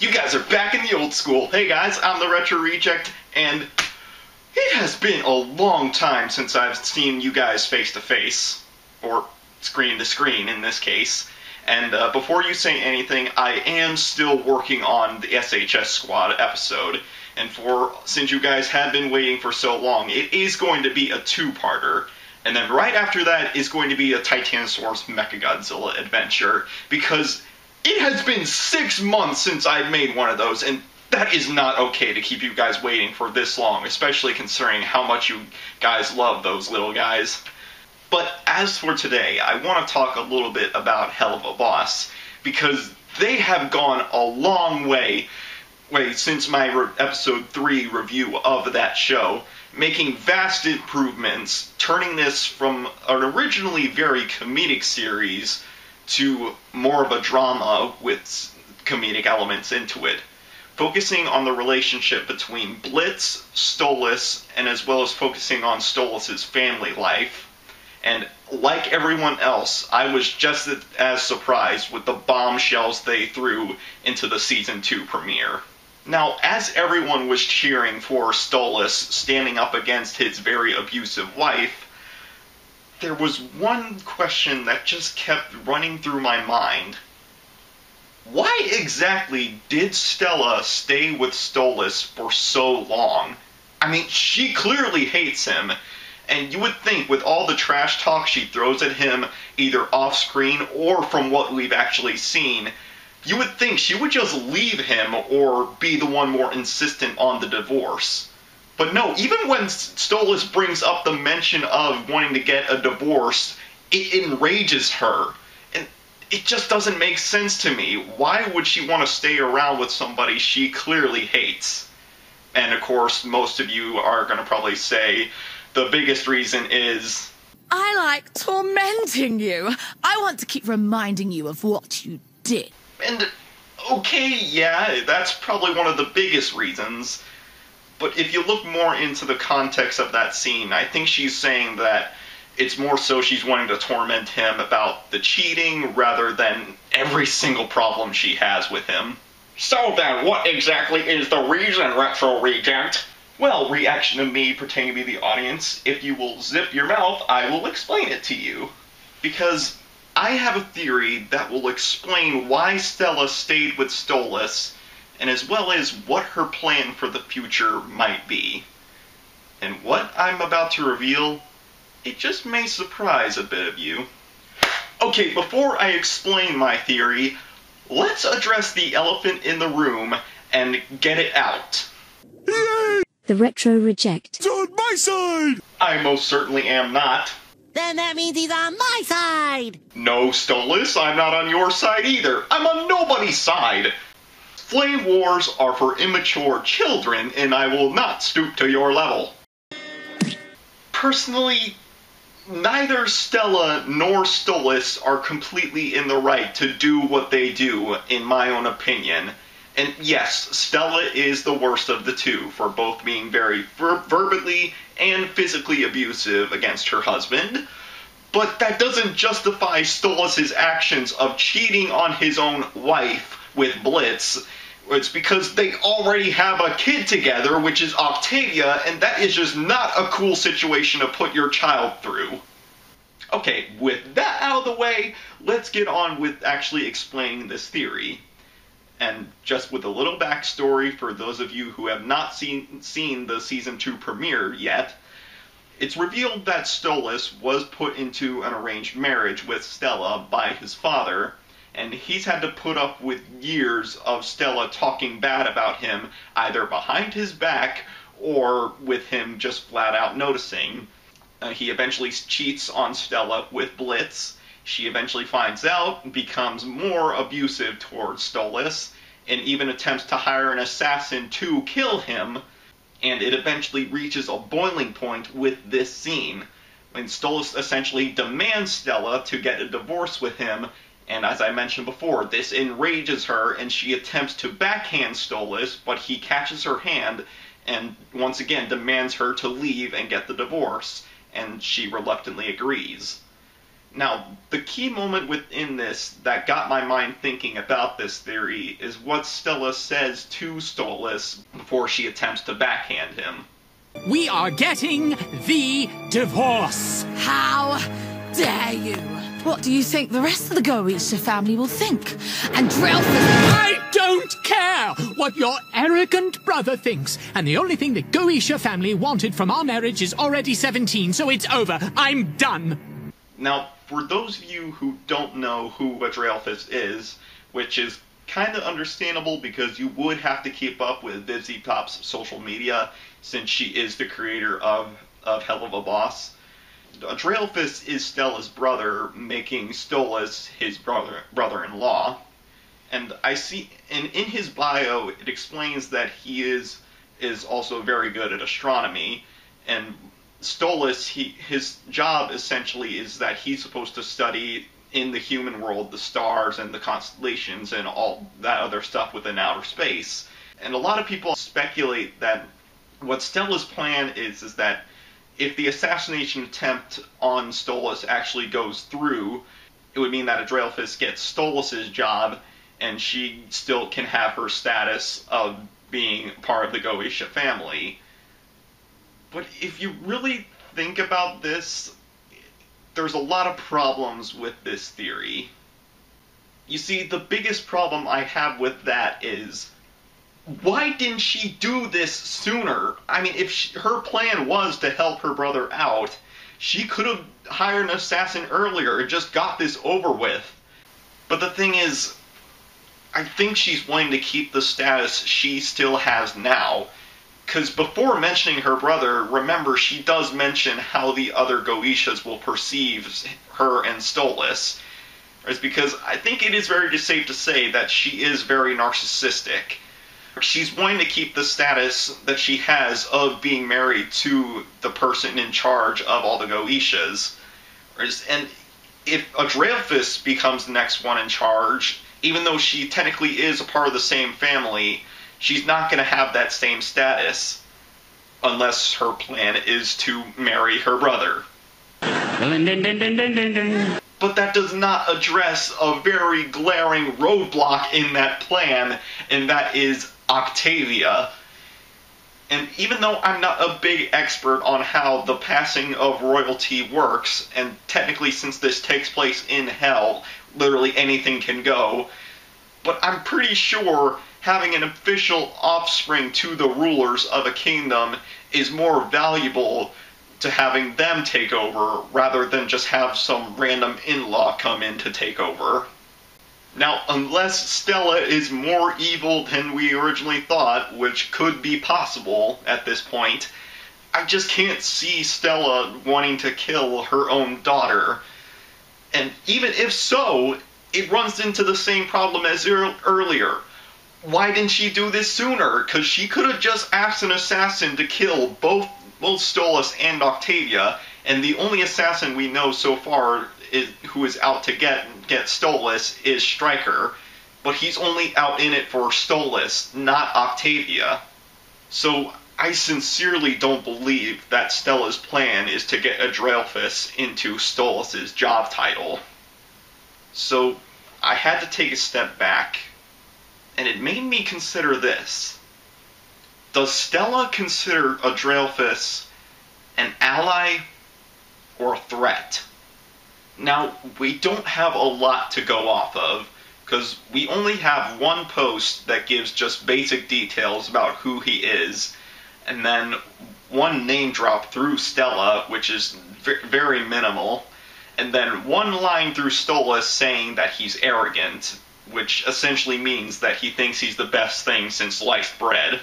You guys are back in the old school. Hey guys, I'm the Retro Reject, and it has been a long time since I've seen you guys face to face, or screen to screen in this case. And uh, before you say anything, I am still working on the SHS Squad episode. And for since you guys have been waiting for so long, it is going to be a two-parter. And then right after that is going to be a Titanosaurus Mechagodzilla adventure because it has been six months since I've made one of those, and that is not okay to keep you guys waiting for this long, especially considering how much you guys love those little guys. But as for today, I want to talk a little bit about Helluva Boss because they have gone a long way, way since my re- episode 3 review of that show, making vast improvements, turning this from an originally very comedic series to more of a drama with comedic elements into it, focusing on the relationship between Blitz, Stolas, and as well as focusing on Stolas' family life. And like everyone else, I was just as surprised with the bombshells they threw into the season 2 premiere. Now, as everyone was cheering for Stolas standing up against his very abusive wife, there was one question that just kept running through my mind. Why exactly did Stella stay with Stolas for so long? I mean, she clearly hates him, and you would think with all the trash talk she throws at him, either off screen or from what we've actually seen, you would think she would just leave him or be the one more insistent on the divorce. But no, even when Stolas brings up the mention of wanting to get a divorce, it enrages her. And it just doesn't make sense to me. Why would she want to stay around with somebody she clearly hates? And of course, most of you are going to probably say the biggest reason is. I like tormenting you. I want to keep reminding you of what you did. And, okay, yeah, that's probably one of the biggest reasons. But if you look more into the context of that scene, I think she's saying that it's more so she's wanting to torment him about the cheating rather than every single problem she has with him. So then, what exactly is the reason, Retro Reject? Well, reaction to me pretending to be the audience, if you will zip your mouth, I will explain it to you. Because I have a theory that will explain why Stella stayed with Stolas and as well as what her plan for the future might be. And what I'm about to reveal, it just may surprise a bit of you. Okay, before I explain my theory, let's address the elephant in the room and get it out. Yay! The retro reject. It's on my side! I most certainly am not. Then that means he's on my side! No, Stolas, I'm not on your side either. I'm on nobody's side. Flame wars are for immature children, and I will not stoop to your level. Personally, neither Stella nor Stolas are completely in the right to do what they do, in my own opinion. And yes, Stella is the worst of the two for both being very ver- verbally and physically abusive against her husband. But that doesn't justify Stolas' actions of cheating on his own wife with Blitz it's because they already have a kid together, which is Octavia, and that is just not a cool situation to put your child through. Okay, with that out of the way, let's get on with actually explaining this theory. And just with a little backstory for those of you who have not seen, seen the season 2 premiere yet, it's revealed that Stolas was put into an arranged marriage with Stella by his father, and he's had to put up with years of Stella talking bad about him, either behind his back or with him just flat out noticing. Uh, he eventually cheats on Stella with Blitz. She eventually finds out, becomes more abusive towards Stolas, and even attempts to hire an assassin to kill him. And it eventually reaches a boiling point with this scene. When Stolas essentially demands Stella to get a divorce with him and as I mentioned before, this enrages her and she attempts to backhand Stolas, but he catches her hand and once again demands her to leave and get the divorce, and she reluctantly agrees. Now, the key moment within this that got my mind thinking about this theory is what Stella says to Stolas before she attempts to backhand him. We are getting the divorce. How dare you? What do you think the rest of the Goetia family will think? Andrealphus... I don't care what your arrogant brother thinks. And the only thing the Goetia family wanted from our marriage is already 17, so it's over. I'm done. Now, for those of you who don't know who Andrealphus is, which is kind of understandable because you would have to keep up with Vivziepop's social media since she is the creator of, of Helluva Boss. Andrealphus is Stella's brother, making Stolas his brother brother-in-law. And I see, and in his bio, it explains that he is is also very good at astronomy. And Stolas, he his job essentially is that he's supposed to study in the human world the stars and the constellations and all that other stuff within outer space. And a lot of people speculate that what Stella's plan is is that if the assassination attempt on Stolas actually goes through, it would mean that Andrealphus gets Stolas' job, and she still can have her status of being part of the Goetia family. But if you really think about this, there's a lot of problems with this theory. You see, the biggest problem I have with that is why didn't she do this sooner? I mean, if she, her plan was to help her brother out, she could have hired an assassin earlier and just got this over with. But the thing is, I think she's wanting to keep the status she still has now. Because before mentioning her brother, remember, she does mention how the other Goetias will perceive her and Stolas. It's because I think it is very safe to say that she is very narcissistic she's wanting to keep the status that she has of being married to the person in charge of all the Goetias. And if Andrealphus becomes the next one in charge, even though she technically is a part of the same family, she's not going to have that same status unless her plan is to marry her brother. But that does not address a very glaring roadblock in that plan, and that is Octavia. And even though I'm not a big expert on how the passing of royalty works, and technically since this takes place in hell, literally anything can go, but I'm pretty sure having an official offspring to the rulers of a kingdom is more valuable to having them take over rather than just have some random in law come in to take over. Now, unless Stella is more evil than we originally thought, which could be possible at this point, I just can't see Stella wanting to kill her own daughter. And even if so, it runs into the same problem as earlier. Why didn't she do this sooner? Because she could have just asked an assassin to kill both both Stolas and Octavia, and the only assassin we know so far is, who is out to get get Stolas is Striker, but he's only out in it for Stolas, not Octavia. So I sincerely don't believe that Stella's plan is to get Andrealphus into Stolas' job title. So I had to take a step back, and it made me consider this. Does Stella consider Andrealphus an ally or a threat? Now, we don't have a lot to go off of because we only have one post that gives just basic details about who he is, and then one name drop through Stella, which is very minimal, and then one line through Stolas saying that he's arrogant, which essentially means that he thinks he's the best thing since sliced bread.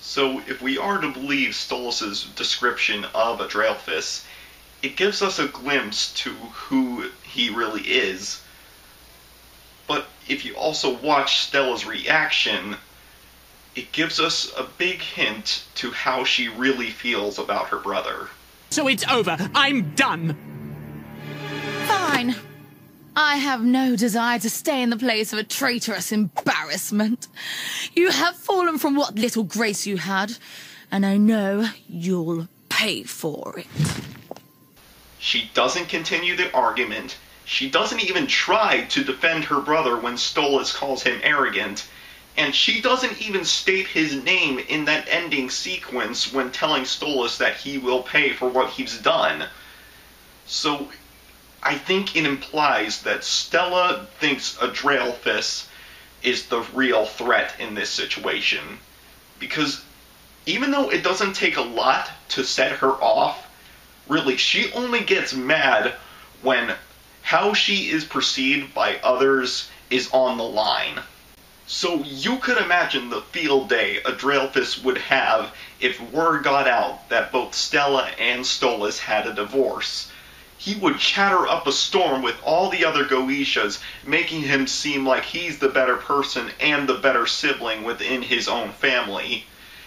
So, if we are to believe Stolas' description of Andrealphus, it gives us a glimpse to who he really is. But if you also watch Stella's reaction, it gives us a big hint to how she really feels about her brother. So it's over. I'm done. Fine. I have no desire to stay in the place of a traitorous embarrassment. You have fallen from what little grace you had, and I know you'll pay for it. She doesn't continue the argument. She doesn't even try to defend her brother when Stolas calls him arrogant. And she doesn't even state his name in that ending sequence when telling Stolas that he will pay for what he's done. So I think it implies that Stella thinks Andrealphus is the real threat in this situation. Because even though it doesn't take a lot to set her off, really, she only gets mad when how she is perceived by others is on the line. So you could imagine the field day Andrealphus would have if word got out that both Stella and Stolas had a divorce. He would chatter up a storm with all the other Goetias, making him seem like he's the better person and the better sibling within his own family,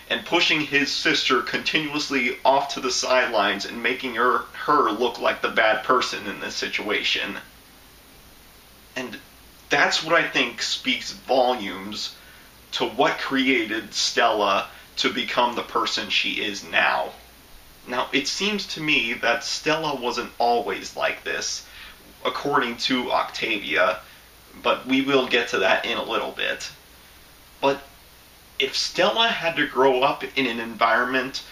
and pushing his sister continuously off to the sidelines and making her, her look like the bad person in this situation. And that's what I think speaks volumes to what created Stella to become the person she is now. Now, it seems to me that Stella wasn't always like this, according to Octavia, but we will get to that in a little bit. But if Stella had to grow up in an environment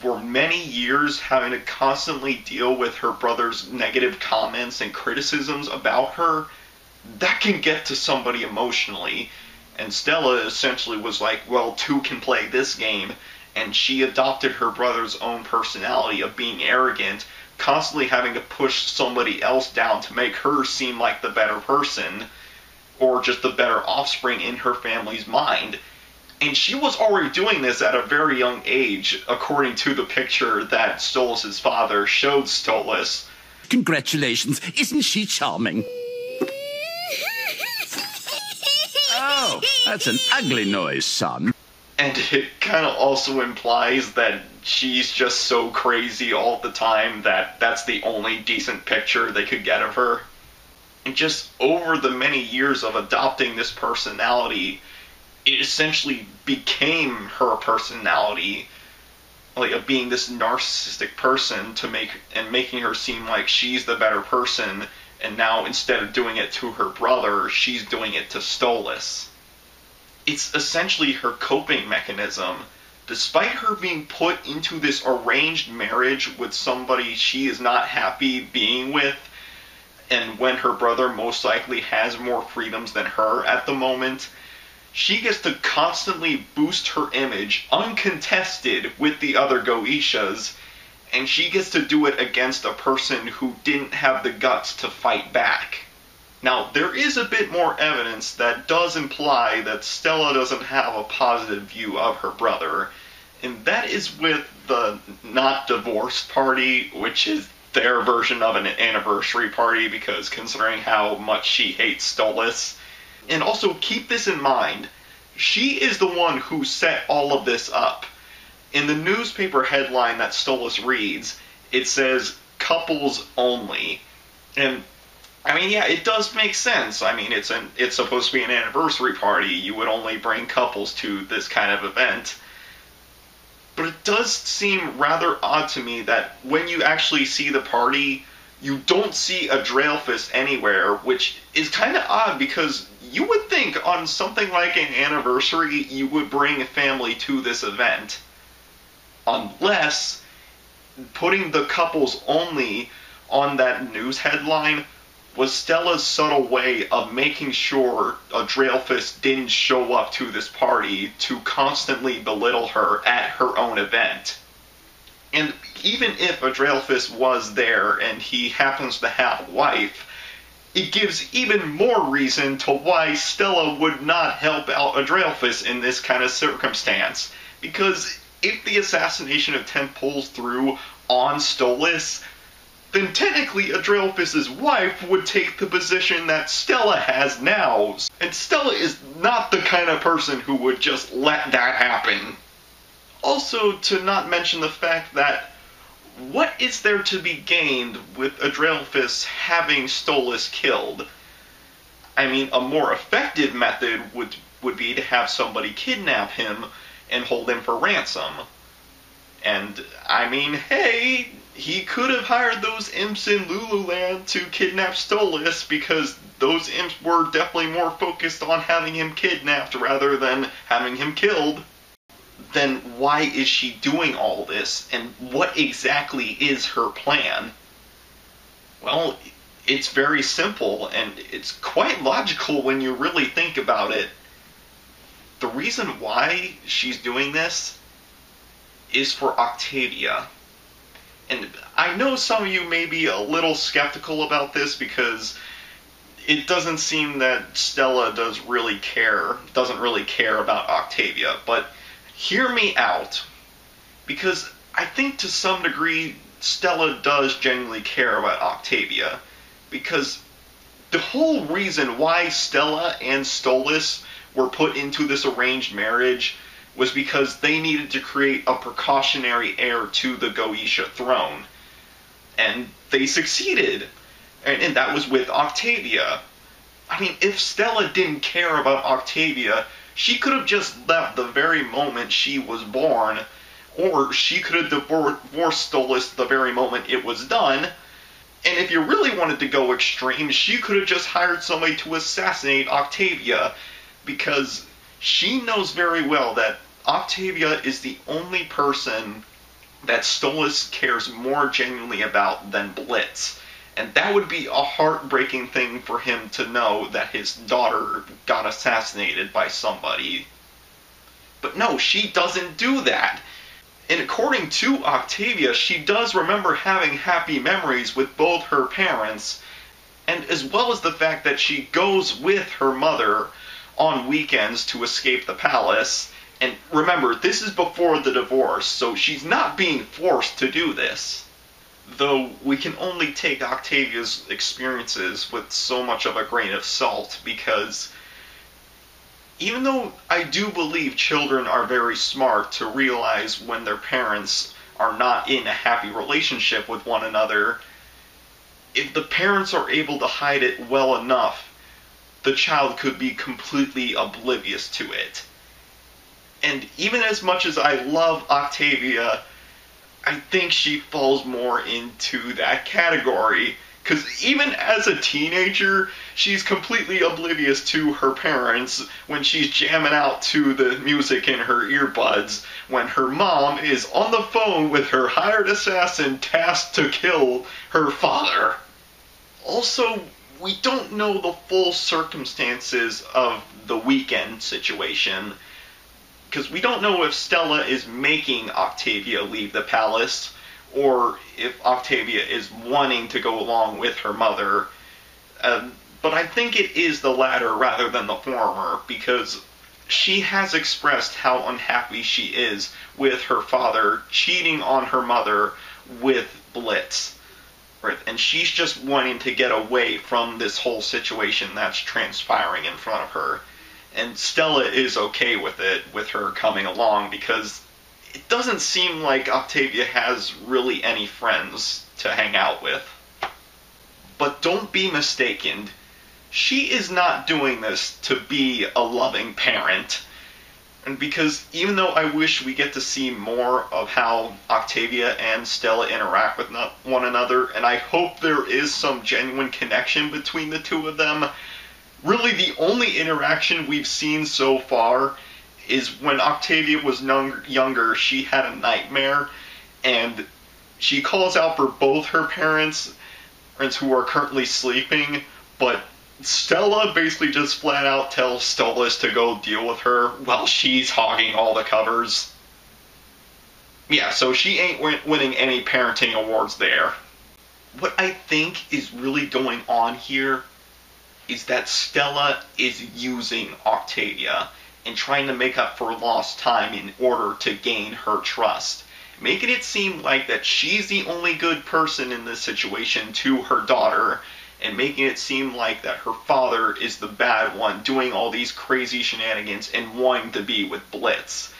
for many years having to constantly deal with her brother's negative comments and criticisms about her, that can get to somebody emotionally. And Stella essentially was like, well, two can play this game. And she adopted her brother's own personality of being arrogant, constantly having to push somebody else down to make her seem like the better person or just the better offspring in her family's mind. And she was already doing this at a very young age, according to the picture that Stolas' father showed Stolas. Congratulations. Isn't she charming? Oh, that's an ugly noise, son. And it kind of also implies that she's just so crazy all the time that that's the only decent picture they could get of her. And just over the many years of adopting this personality, it essentially became her personality like of being this narcissistic person to make and making her seem like she's the better person and now instead of doing it to her brother she's doing it to Stolas. It's essentially her coping mechanism. Despite her being put into this arranged marriage with somebody she is not happy being with and when her brother most likely has more freedoms than her at the moment she gets to constantly boost her image uncontested with the other Goetias, and she gets to do it against a person who didn't have the guts to fight back. Now, there is a bit more evidence that does imply that Stella doesn't have a positive view of her brother, and that is with the not divorced party, which is their version of an anniversary party because considering how much she hates Stolas, and also keep this in mind. She is the one who set all of this up. In the newspaper headline that Stolas reads, it says couples only. And I mean, yeah, it does make sense. I mean, it's an it's supposed to be an anniversary party. You would only bring couples to this kind of event. But it does seem rather odd to me that when you actually see the party, you don't see Andrealphus anywhere, which is kind of odd because you would think on something like an anniversary you would bring a family to this event. Unless putting the couples only on that news headline was Stella's subtle way of making sure Andrealphus didn't show up to this party to constantly belittle her at her own event. And even if Andrealphus was there and he happens to have a wife, it gives even more reason to why Stella would not help out Andrealphus in this kind of circumstance. Because if the assassination attempt pulls through on Stolas, then technically Andrealphus's wife would take the position that Stella has now. And Stella is not the kind of person who would just let that happen. Also, to not mention the fact that what is there to be gained with Andrealphus having Stolas killed? I mean, a more effective method would would be to have somebody kidnap him and hold him for ransom. And I mean, hey, he could have hired those imps in Loo Loo Land to kidnap Stolas because those imps were definitely more focused on having him kidnapped rather than having him killed. Then why is she doing all this and what exactly is her plan? Well, it's very simple and it's quite logical when you really think about it. The reason why she's doing this is for Octavia. And I know some of you may be a little skeptical about this because it doesn't seem that Stella does really care, doesn't really care about Octavia, but hear me out. Because I think to some degree Stella does genuinely care about Octavia. Because the whole reason why Stella and Stolas were put into this arranged marriage was because they needed to create a precautionary heir to the Goetia throne. And they succeeded. And, and that was with Octavia. I mean, if Stella didn't care about Octavia, she could have just left the very moment she was born, or she could have divorced Stolas the very moment it was done. And if you really wanted to go extreme, she could have just hired somebody to assassinate Octavia, because she knows very well that Octavia is the only person that Stolas cares more genuinely about than Blitz. And that would be a heartbreaking thing for him to know that his daughter got assassinated by somebody. But no, she doesn't do that. And according to Octavia, she does remember having happy memories with both her parents, and as well as the fact that she goes with her mother on weekends to escape the palace and remember, this is before the divorce, so she's not being forced to do this. Though we can only take Octavia's experiences with so much of a grain of salt because even though I do believe children are very smart to realize when their parents are not in a happy relationship with one another, if the parents are able to hide it well enough, the child could be completely oblivious to it. And even as much as I love Octavia, I think she falls more into that category. Because even as a teenager, she's completely oblivious to her parents when she's jamming out to the music in her earbuds, when her mom is on the phone with her hired assassin tasked to kill her father. Also, we don't know the full circumstances of the weekend situation because we don't know if Stella is making Octavia leave the palace or if Octavia is wanting to go along with her mother. Uh, but I think it is the latter rather than the former because she has expressed how unhappy she is with her father cheating on her mother with Blitz. And she's just wanting to get away from this whole situation that's transpiring in front of her and Stella is okay with it, with her coming along, because it doesn't seem like Octavia has really any friends to hang out with. But don't be mistaken, she is not doing this to be a loving parent. And because even though I wish we get to see more of how Octavia and Stella interact with one another, and I hope there is some genuine connection between the two of them, really the only interaction we've seen so far is when Octavia was younger, she had a nightmare, and she calls out for both her parents, who are currently sleeping, but Stella basically just flat out tells Stolas to go deal with her while she's hogging all the covers. Yeah, so she ain't win- winning any parenting awards there. What I think is really going on here is that Stella is using Octavia and trying to make up for lost time in order to gain her trust. Making it seem like that she's the only good person in this situation to her daughter, and making it seem like that her father is the bad one doing all these crazy shenanigans and wanting to be with Blitz.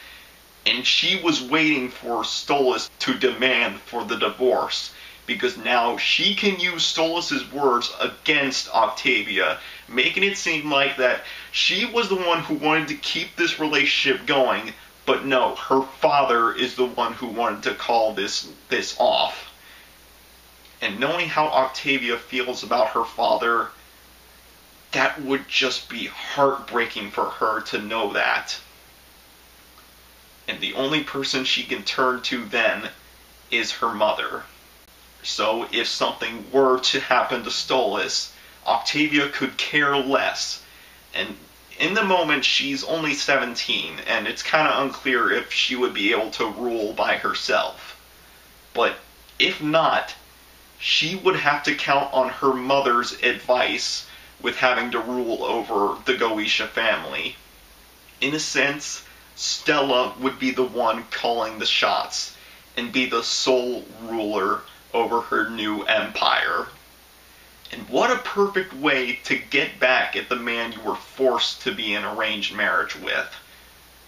And she was waiting for Stolas to demand for the divorce because now she can use Stolas' words against Octavia, making it seem like that she was the one who wanted to keep this relationship going, but no, her father is the one who wanted to call this this off. And knowing how Octavia feels about her father, that would just be heartbreaking for her to know that. And the only person she can turn to then is her mother. So if something were to happen to Stolas, Octavia could care less. And in the moment, she's only 17, and it's kind of unclear if she would be able to rule by herself. But if not, she would have to count on her mother's advice with having to rule over the Goetia family. In a sense, Stella would be the one calling the shots and be the sole ruler over her new empire. And what a perfect way to get back at the man you were forced to be in an arranged marriage with.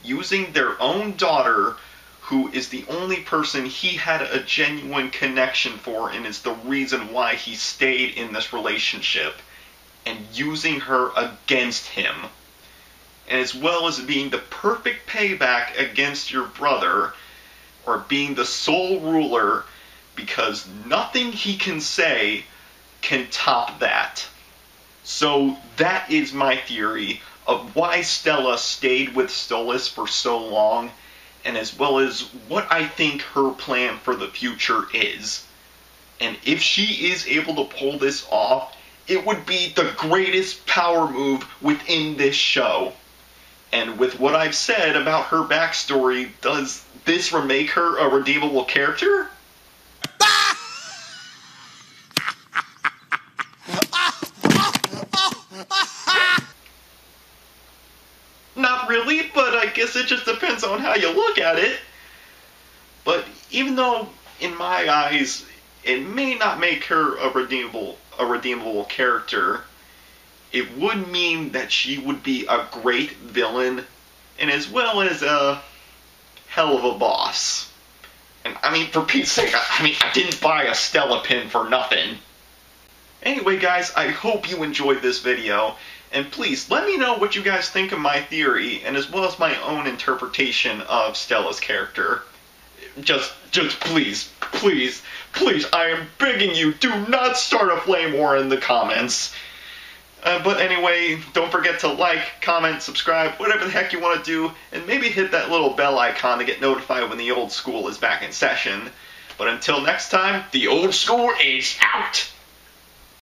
Using their own daughter, who is the only person he had a genuine connection for and is the reason why he stayed in this relationship, and using her against him. And as well as being the perfect payback against your brother, or being the sole ruler because nothing he can say can top that. So that is my theory of why Stella stayed with Stolas for so long, and as well as what I think her plan for the future is. And if she is able to pull this off, it would be the greatest power move within this show. And with what I've said about her backstory, does this remake her a redeemable character? Not really, but I guess it just depends on how you look at it. But even though, in my eyes, it may not make her a redeemable a redeemable character, it would mean that she would be a great villain, and as well as a hell of a boss. And I mean, for Pete's sake, I, I mean, I didn't buy a Stella pin for nothing. Anyway, guys, I hope you enjoyed this video, and please let me know what you guys think of my theory, and as well as my own interpretation of Stella's character. Just, just please, please, please, I am begging you, do not start a flame war in the comments. Uh, but anyway, don't forget to like, comment, subscribe, whatever the heck you want to do, and maybe hit that little bell icon to get notified when the old school is back in session. But until next time, The old school is out.